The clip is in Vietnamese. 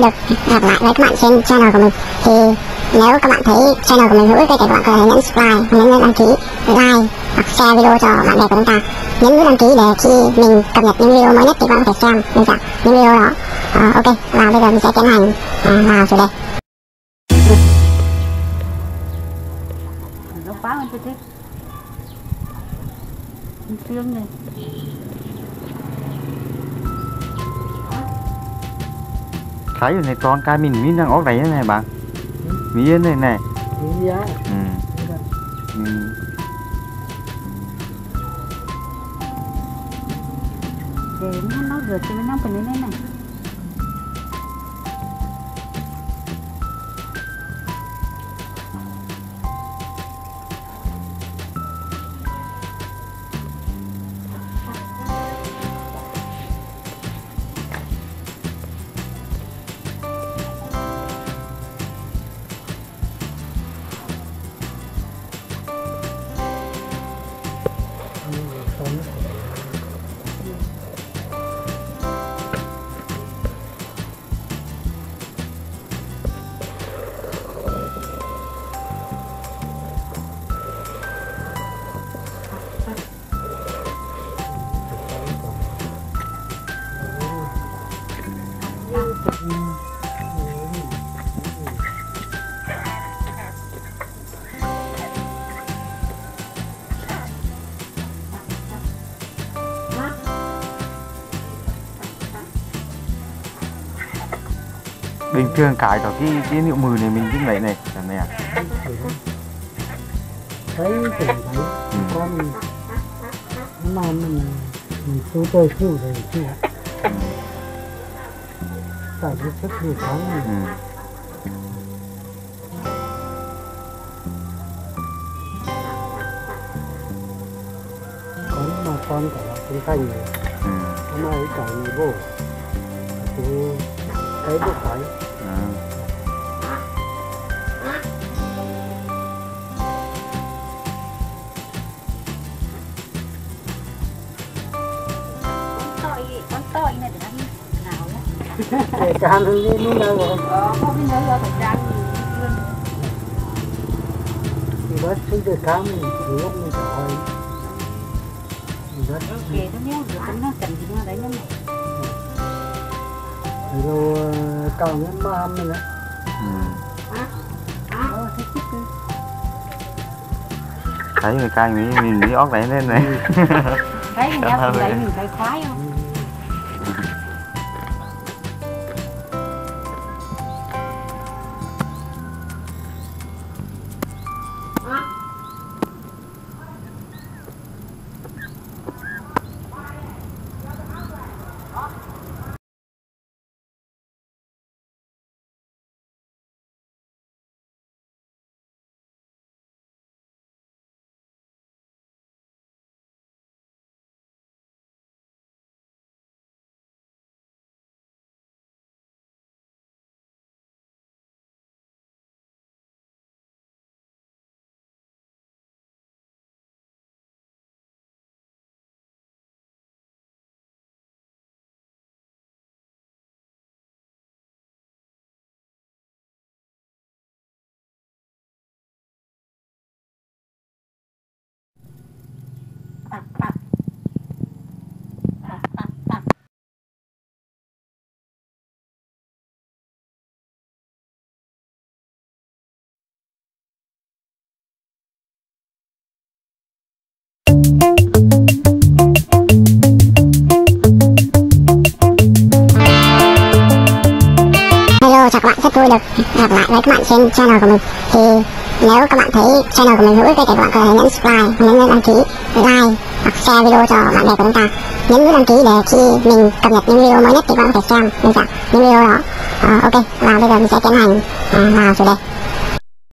được gặp lại với các bạn trên channel của mình. Thì nếu các bạn thấy channel của mình hữu ích thì các bạn có thể nhấn subscribe nhấn đăng ký like hoặc share video cho bạn bè của chúng ta. Nhấn nút đăng ký để khi mình cập nhật những video mới nhất thì các bạn có thể xem được những video đó. À, ok và bây giờ mình sẽ tiến hành à, vào chủ đề. Nó phá lên tôi thế. Này rồi này con cái mình miếng đang ốc này này bạn. Miếng này này. Giá ừ. Để nó nó rửa cho nó phải lên này bình thường cái có cái cái liệu mừ này mình chính lấy này? Là này à thấy tưởng thấy. Ừ. con nó mà mình mình số tôi kêu rồi kêu tại cái sức thì tháng này ừ. con cả cái thành này Ừ. nó mà cái này vô thì thấy được cái À. để ăn nào đó để cả nó lên nó đâu rồi? Ờ không biết nhớ là phải trang luôn thì bớt sinh được cá mình lúc mình hỏi thì bớt ok nó nhớ được nó cần gì nó đấy nó này rồi còn cái ma mình á Ừ. thấy người cay mình mình mới ốc này lên này. Thấy mình Cảm đeo ơn thì đấy em. mình thấy khoái không Ha, ha, ha. Được gặp lại với các bạn trên channel của mình. Thì nếu các bạn thấy channel của mình hữu ích thì các bạn có thể nhấn subscribe, nhấn đăng ký, like hoặc share video cho bạn bè của chúng ta. Nhấn nút đăng ký để khi mình cập nhật những video mới nhất thì các bạn có thể xem được những video đó. À, Ok, và bây giờ mình sẽ tiến hành à, vào chủ đề.